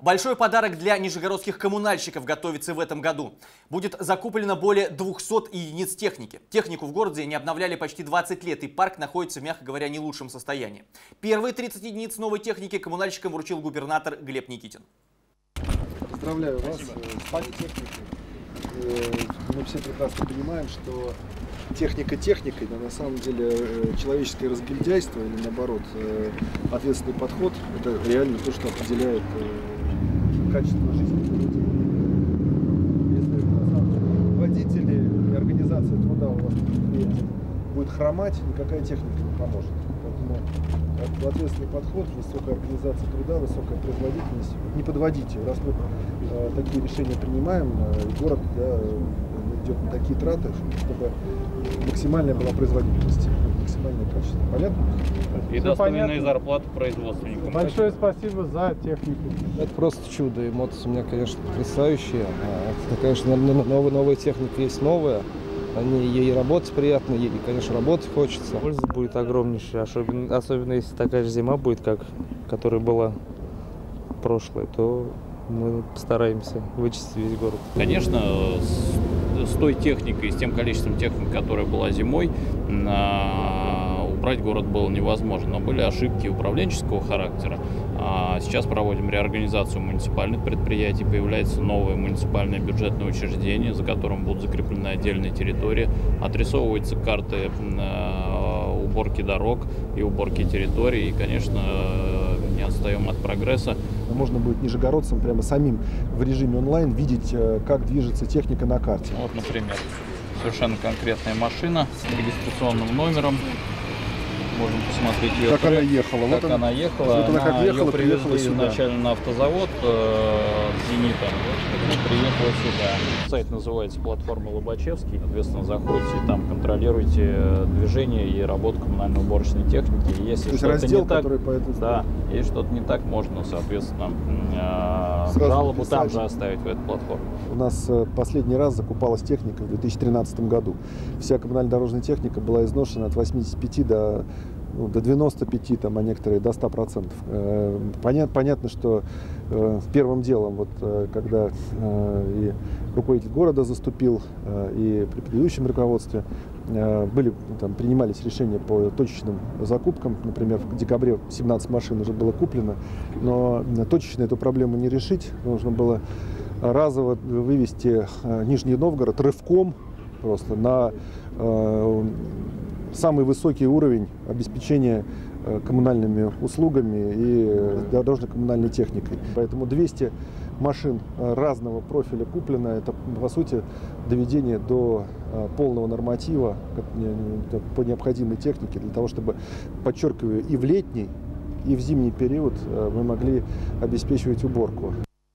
Большой подарок для нижегородских коммунальщиков готовится в этом году. Будет закуплено более 200 единиц техники. Технику в городе не обновляли почти 20 лет, и парк находится, мягко говоря, не лучшем состоянии. Первые 30 единиц новой техники коммунальщикам вручил губернатор Глеб Никитин. Поздравляю вас с политехникой. Э, Мы все прекрасно понимаем, что техника техникой, но на самом деле э, человеческое разгильдяйство или наоборот э, ответственный подход – это реально то, что определяет э, качество жизни людей. Если водители и организация труда у вас будет хромать, никакая техника не поможет. Поэтому от- ответственный подход, высокая организация труда, высокая производительность. Не подводите. Раз мы э, такие решения принимаем, э, город да, идет на такие траты, чтобы максимальная была производительность, максимальное качество. Понятно? И Всё достойные понятно. зарплаты производственникам. Большое спасибо за технику. Это просто чудо. Эмоции у меня, конечно, потрясающие. А, Это, конечно, новая, новая техника есть новая. Они, ей работать приятно, ей, конечно, работать хочется. Польза будет огромнейшая, особенно, особенно если такая же зима будет, как которая была прошлой, то мы постараемся вычистить весь город. Конечно, той техникой, с тем количеством техники, которая была зимой, убрать город было невозможно. Но были ошибки управленческого характера. А сейчас проводим реорганизацию муниципальных предприятий, появляется новое муниципальное бюджетное учреждение, за которым будут закреплены отдельные территории, отрисовываются карты а, уборки дорог и уборки территорий. И, конечно, не отстаем от прогресса. Можно будет нижегородцам прямо самим в режиме онлайн видеть, э, как движется техника на карте. Вот, например, совершенно конкретная машина с регистрационным номером. Можно посмотреть ее Как она ехала. как Вот она. она ехала. Вот она как её ехала, приехала привезли сюда. изначально на автозавод э, и приехала сюда. Сайт называется «Платформа Лобачевский». Соответственно, заходите и там контролируете э, движение и работу коммунальной уборочной техники. Если что-то не так, да, если что-то не так, можно, соответственно, э, жалобу там написать. же оставить в эту платформу. У нас э, последний раз закупалась техника в 2013 году. Вся коммунально-дорожная техника была изношена от 85 до, ну, до 95, там, а некоторые до 100 процентов. Понятно, понятно, что э, первым делом, вот, э, когда э, и руководитель города заступил, э, и при предыдущем руководстве э, были, там, принимались решения по точечным закупкам. Например, в декабре 17 машин уже было куплено, но э, точечно эту проблему не решить. Нужно было разово вывести э, Нижний Новгород рывком просто на э, самый высокий уровень обеспечения э, коммунальными услугами и э, дорожно-коммунальной техникой. Поэтому 200 машин э, разного профиля куплено. Это, по сути, доведение до полного норматива по необходимой технике для того, чтобы, подчеркиваю, и в летний, и в зимний период мы могли обеспечивать уборку.